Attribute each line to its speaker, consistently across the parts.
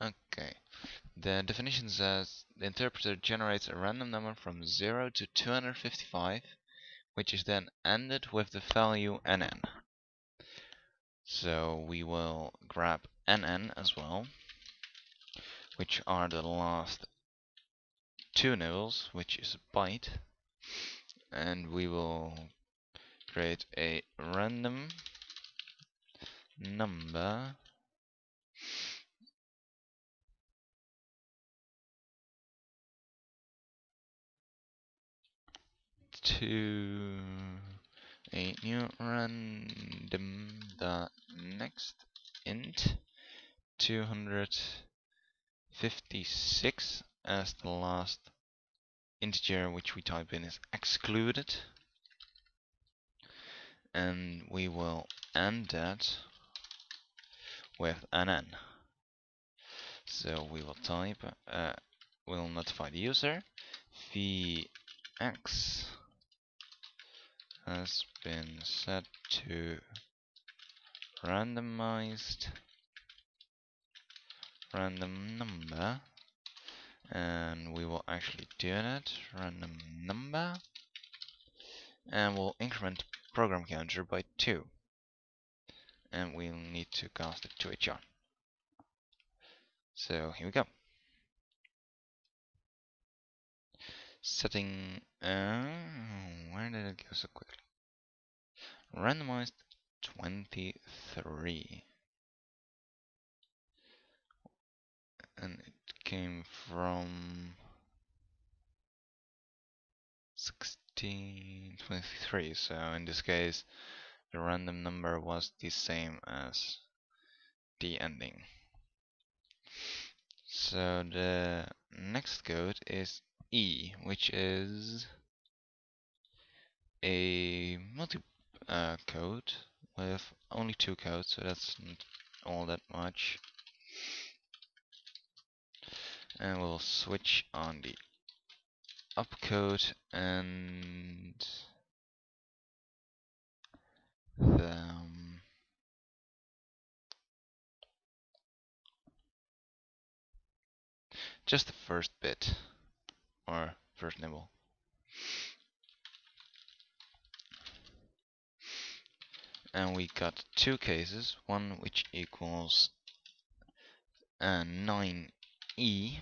Speaker 1: Okay. The definition says the interpreter generates a random number from 0 to 255, which is then ended with the value nn. So we will grab nn as well, which are the last two nibbles, which is a byte, and we will create a random number to a new random dot next int 256 as the last integer which we type in is excluded. And we will end that with an n. So we will type uh, we'll notify the user vx has been set to randomized random number and we will actually do that random number and we'll increment program counter by 2 and we'll need to cast it to HR so here we go setting uh, where did it go so quickly? Randomized 23 and it came from 1623 so in this case the random number was the same as the ending. So the next code is E which is a multi uh, code with only two codes, so that's not all that much. And we'll switch on the opcode and the um, just the first bit or first nibble. and we got two cases, one which equals uh, 9e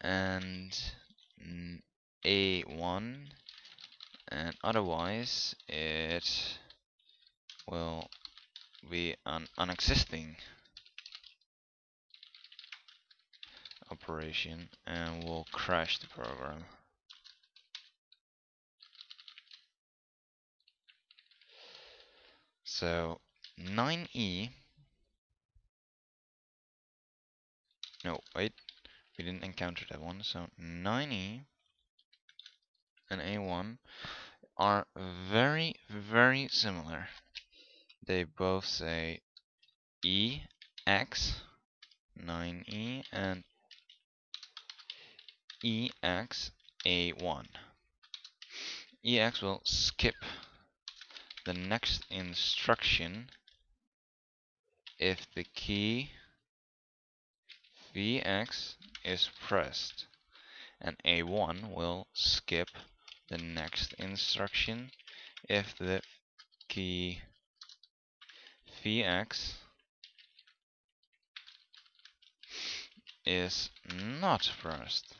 Speaker 1: and a1 and otherwise it will be an unexisting operation and will crash the program. So 9e. No, wait. We didn't encounter that one. So 9e and A1 are very, very similar. They both say EX 9e and EX A1. EX will skip the next instruction if the key Vx is pressed and A1 will skip the next instruction if the key Vx is not pressed.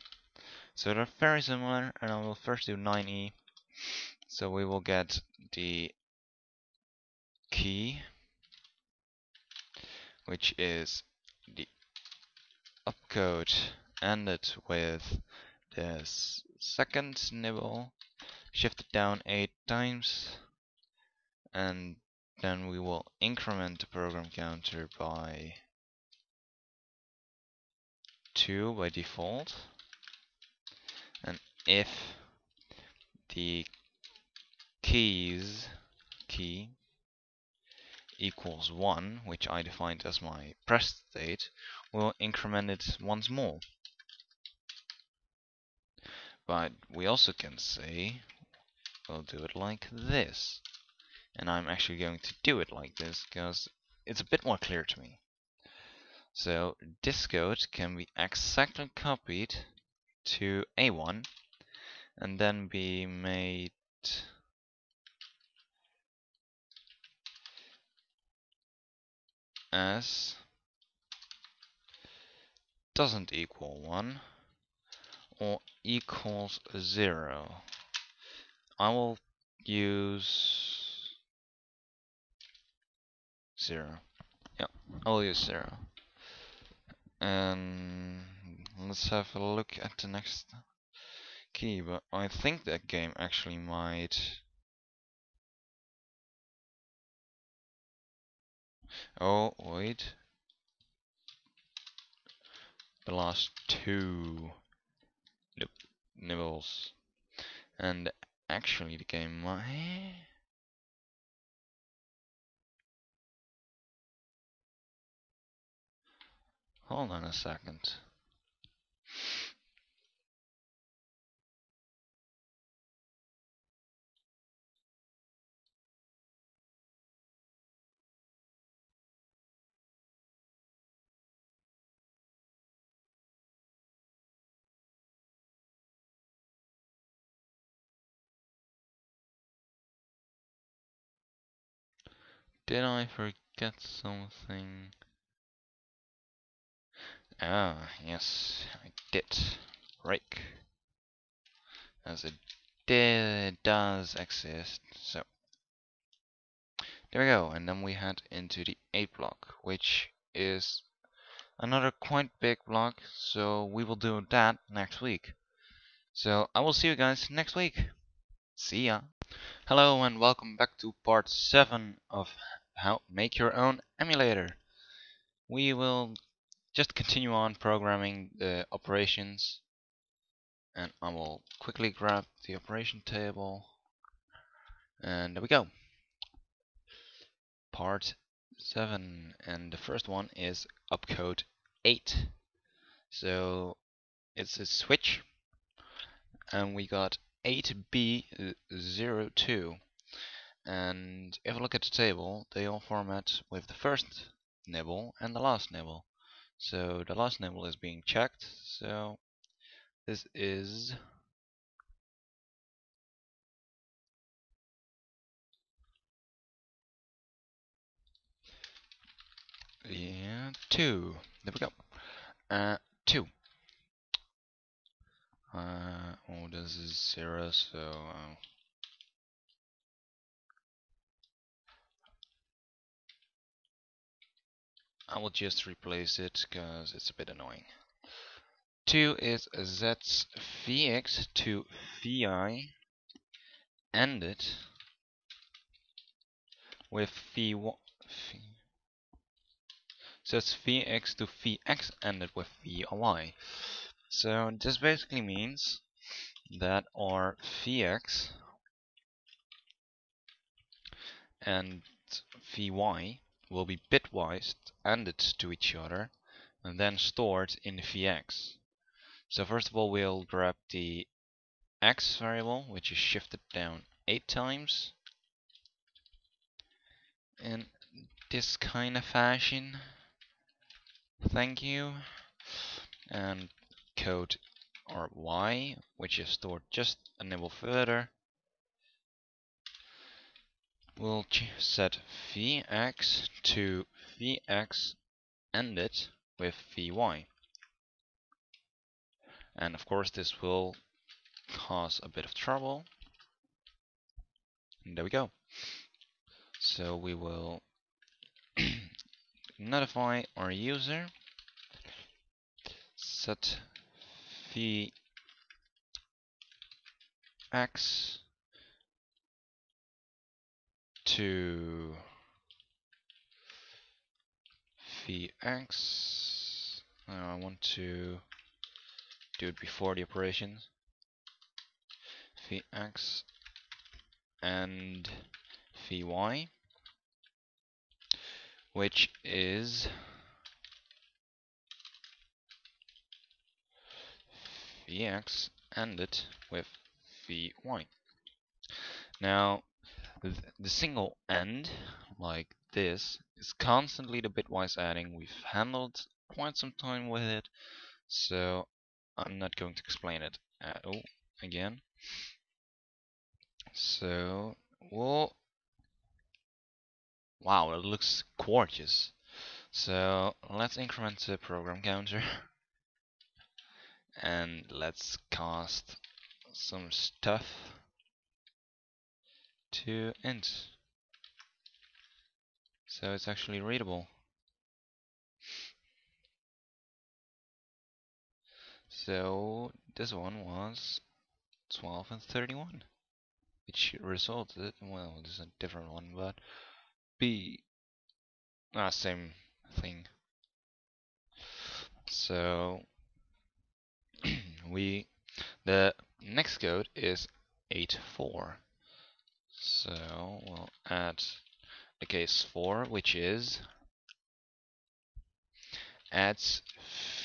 Speaker 1: So they're very similar and I will first do 9e. So we will get the key, which is the opcode ended with this second nibble, shifted down 8 times, and then we will increment the program counter by 2 by default. If the keys key equals 1, which I defined as my pressed state, we'll increment it once more. But we also can say, we'll do it like this. And I'm actually going to do it like this, because it's a bit more clear to me. So this code can be exactly copied to A1 and then be made as doesn't equal 1 or equals 0. I will use 0. Yeah, I'll use 0. And let's have a look at the next key, but I think that game actually might Oh, wait. The last two nope, nibbles. And actually the game might... Hold on a second. Did I forget something? Ah, yes, I did. Break. As it did, does exist, so. There we go, and then we head into the 8 block, which is another quite big block, so we will do that next week. So I will see you guys next week. See ya. Hello and welcome back to part 7 of how make your own emulator. We will just continue on programming the operations and I will quickly grab the operation table and there we go. Part 7 and the first one is opcode 8. So it's a switch and we got 8B02 and if I look at the table they all format with the first nibble and the last nibble. So the last nibble is being checked. So this is yeah two. There we go. Uh two. Uh, oh, this is zero, so uh, I will just replace it because it's a bit annoying. 2 is Z's Vx to Vi ended with V1 so it's Vx to Vx ended with Vi. So this basically means that our Vx and Vy will be bitwise ended to each other and then stored in Vx. So first of all we'll grab the x variable which is shifted down 8 times in this kind of fashion. Thank you. And code or y, which is stored just a nibble further, we'll set vx to vx ended with vy. And of course this will cause a bit of trouble. And there we go. So we will notify our user set v x to vx. Now I want to do it before the operations. vx and vy, which is vx ended with vy. Now, th the single end, like this, is constantly the bitwise adding. We've handled quite some time with it, so I'm not going to explain it at all again. So, well, wow, it looks gorgeous. So let's increment the program counter and let's cast some stuff to int. So it's actually readable. So this one was 12 and 31 which resulted well this is a different one but b ah same thing. So we the next code is 8.4 so we'll add a case 4 which is adds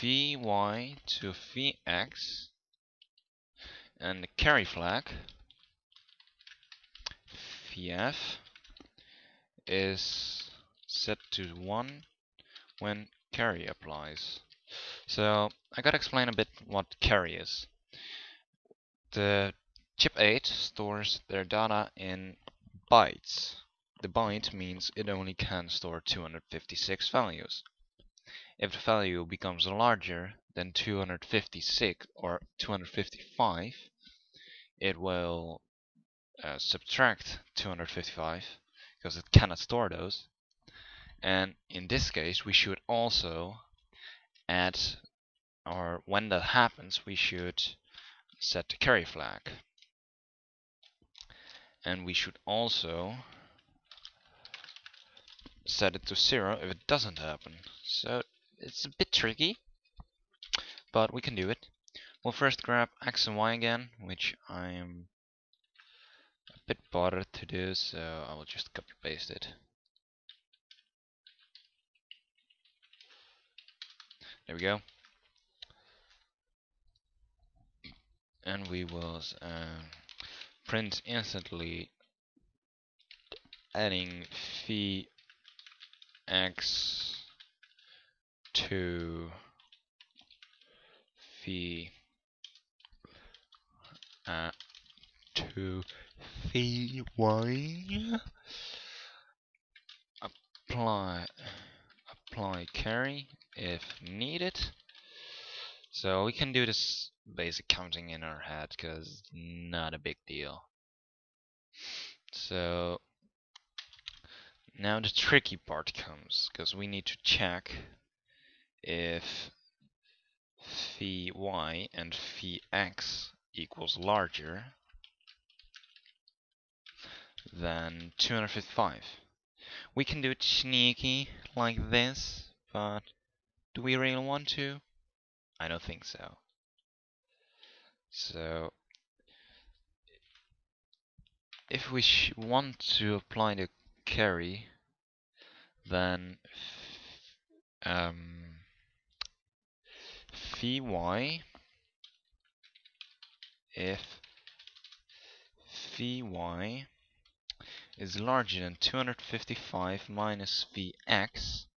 Speaker 1: phi y to phi x and the carry flag phi f is set to 1 when carry applies. So I gotta explain a bit what carry is. The chip 8 stores their data in bytes. The byte means it only can store 256 values. If the value becomes larger than 256 or 255, it will uh, subtract 255 because it cannot store those. And in this case, we should also add, or when that happens, we should set the carry flag. And we should also set it to zero if it doesn't happen. So it's a bit tricky, but we can do it. We'll first grab x and y again, which I am a bit bothered to do, so I will just copy paste it. There we go. And we will uh, print instantly adding phi x to phi uh, to phi y apply apply carry if needed. So we can do this basic counting in our head because not a big deal. So now the tricky part comes because we need to check if phi y and phi x equals larger than 255. We can do it sneaky like this but do we really want to? I don't think so. So if we want to apply the carry, then um, phi if phi y is larger than 255 minus phi x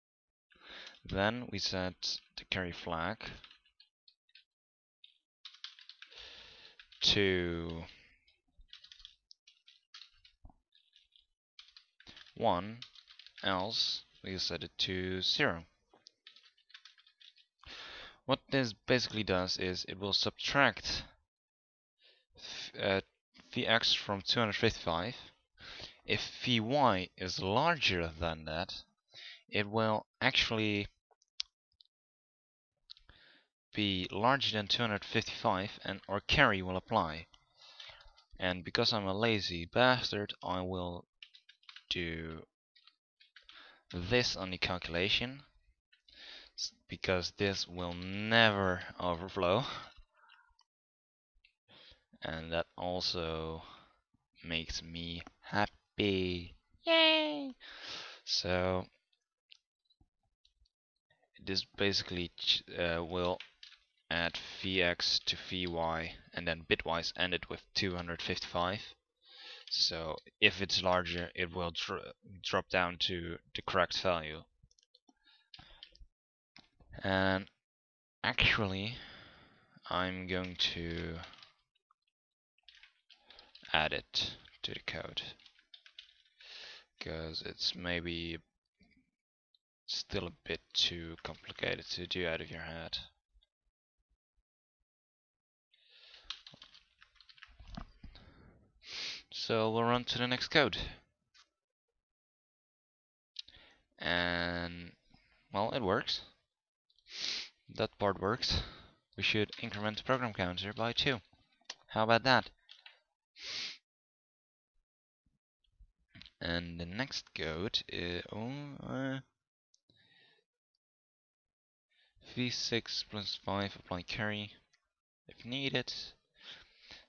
Speaker 1: then we set the carry flag to 1, else we set it to 0. What this basically does is it will subtract uh, Vx from 255. If Vy is larger than that, it will actually be larger than 255 and or carry will apply. And because I'm a lazy bastard, I will do this on the calculation because this will never overflow. And that also makes me happy. Yay! So this basically uh, will Vx to Vy and then bitwise end it with 255 so if it's larger it will dro drop down to the correct value And actually, I'm going to add it to the code because it's maybe still a bit too complicated to do out of your head. So we'll run to the next code. And, well, it works. That part works. We should increment the program counter by 2. How about that? And the next code is oh, uh, v6 plus 5 apply carry if needed.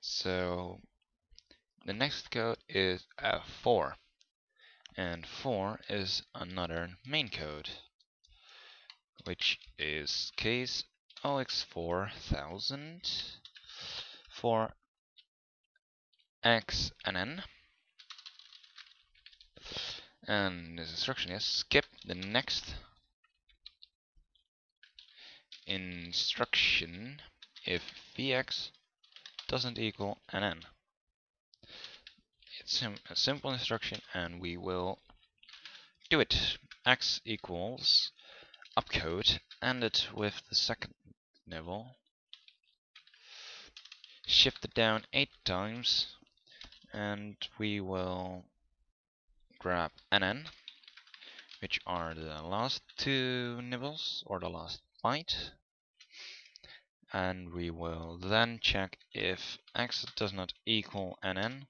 Speaker 1: So the next code is uh, F4 and 4 is another main code which is case OX4000 for X and N. And this instruction is skip the next instruction if Vx doesn't equal NN it's a simple instruction and we will do it. x equals opcode, end it with the second nibble, shift it down 8 times, and we will grab nn, which are the last two nibbles, or the last byte, and we will then check if x does not equal nn,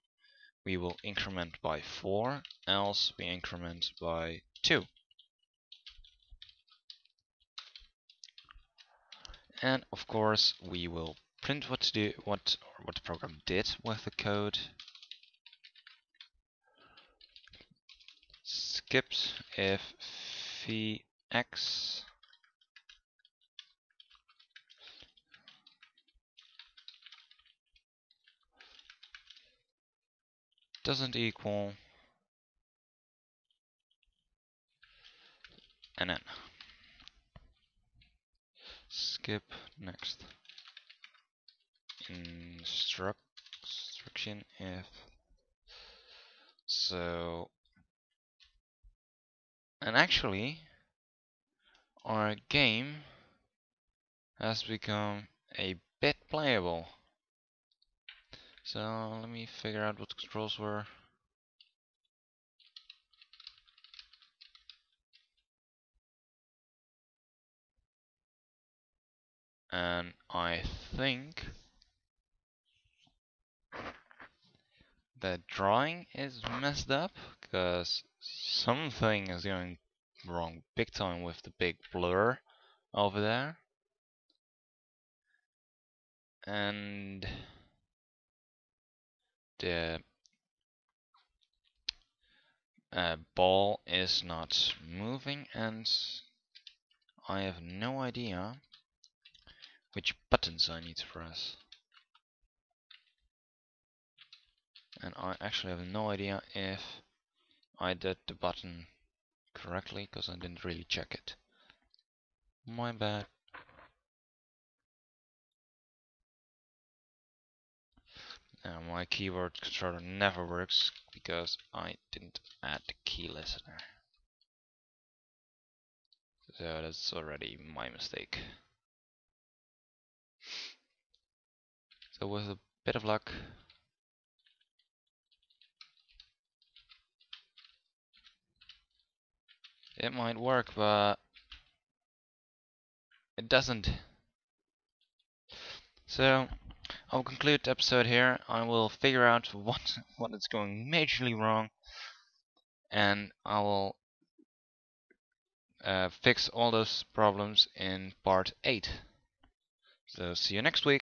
Speaker 1: we will increment by 4, else we increment by 2. And of course we will print what to do what or what the program did with the code. Skips if vx doesn't equal and then skip next. Instruct instruction if. So and actually our game has become a bit playable so let me figure out what the controls were. And I think the drawing is messed up because something is going wrong big time with the big blur over there. And the uh, ball is not moving and I have no idea which buttons I need to press. And I actually have no idea if I did the button correctly because I didn't really check it. My bad. My keyboard controller never works because I didn't add the key listener. So that's already my mistake. So with a bit of luck it might work but it doesn't. So I'll conclude the episode here. I will figure out what what is going majorly wrong, and I will uh, fix all those problems in part 8. So see you next week.